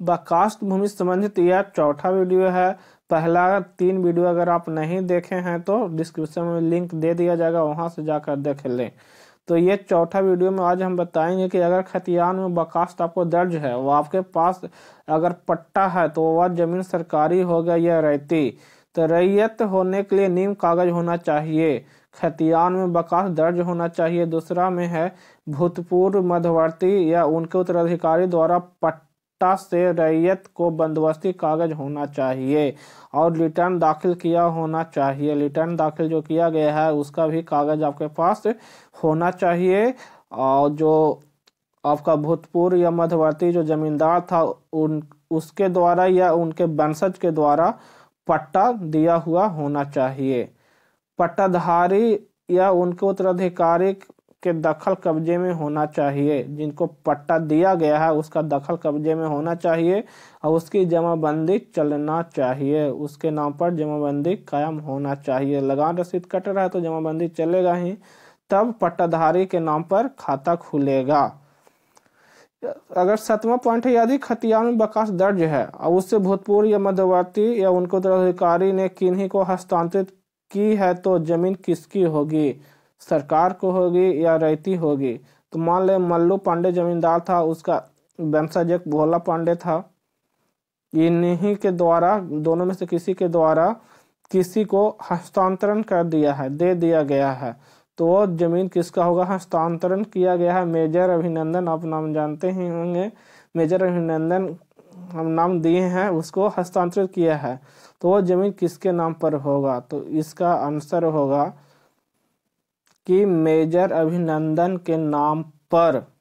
बकास्ट भूमि संबंधित यह चौथा वीडियो है। पहला तीन वीडियो अगर आप नहीं देखे हैं तो डिस्क्रिप्शन में लिंक दे दिया जाएगा, वहाँ से जाकर देख लें। तो ये चौथा वीडियो में आज हम बताएँगे कि अगर खतियान में बकास्त आपको दर्ज है, वो आपके पास अगर पट्टा है तो वह ज़मीन सरकारी होगा या रहती तो रैयत होने के लिए नीम कागज़ होना चाहिए। खतियान में बकास दर्ज होना चाहिए। दूसरा में है भूतपूर्व मध्यवर्ती या उनके उत्तराधिकारी द्वारा पट्टा से रैयत को बंदोबस्ती कागज़ होना चाहिए और रिटर्न दाखिल किया होना चाहिए। रिटर्न दाखिल जो किया गया है, उसका भी कागज़ आपके पास होना चाहिए। और जो आपका भूतपूर्व या मध्यवर्ती जो जमींदार था, उन, उसके द्वारा या उनके वंशज के द्वारा पट्टा दिया हुआ होना चाहिए। पट्टाधारी या उनके उत्तराधिकारी के दखल कब्जे में होना चाहिए। जिनको पट्टा दिया गया है, उसका दखल कब्जे में होना चाहिए और उसकी जमाबंदी चलना चाहिए। उसके नाम पर जमाबंदी कायम होना चाहिए। लगान रसीद कट रहा है तो जमाबंदी चलेगा ही। तब पट्टाधारी के नाम पर खाता खुलेगा। अगर सतवा पॉइंट है, यदि खतियान में बकास दर्ज है और उससे भूतपूर्व या मध्यवर्ती या उनको उत्तराधिकारी ने किन्हीं को हस्तांतरित की है तो ज़मीन किसकी होगी? सरकार को होगी या रैती होगी? तो मान ले मल्लू पांडे जमींदार था, उसका वंशज एक भोला पांडे था। इन्हीं के द्वारा, दोनों में से किसी के द्वारा किसी को हस्तांतरण कर दिया है, दे दिया गया है। तो वो ज़मीन किसका होगा? हस्तांतरण किया गया है। मेजर अभिनंदन, आप नाम जानते ही होंगे। मेजर अभिनंदन, हम नाम दिए हैं, उसको हस्तांतरित किया है। तो वो ज़मीन किसके नाम पर होगा? तो इसका आंसर होगा कि मेजर अभिनंदन के नाम पर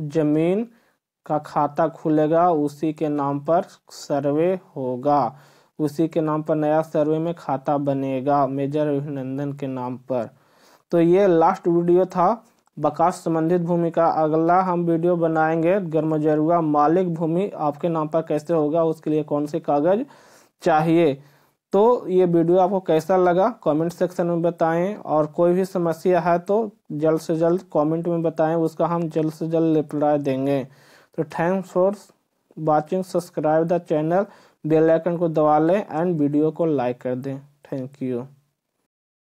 ज़मीन का खाता खुलेगा, उसी के नाम पर सर्वे होगा। उसी के नाम पर नया सर्वे में खाता बनेगा, मेजर अभिनंदन के नाम पर। तो ये लास्ट वीडियो था। बकास संबंधित भूमि का अगला हम वीडियो बनाएँगे। गर्मजरुआ मालिक भूमि, आपके नाम पर कैसे होगा, उसके लिए कौन से कागज़ चाहिए? तो ये वीडियो आपको कैसा लगा? कमेंट सेक्शन में बताएँ। और कोई भी समस्या है तो जल्द से जल्द कमेंट में बताएँ, उसका हम जल्द से जल्द रिप्लाई देंगे। तो thanks for watching subscribe the channel bell icon को दबा लें। एंड वीडियो को लाइक कर दें। Thank you.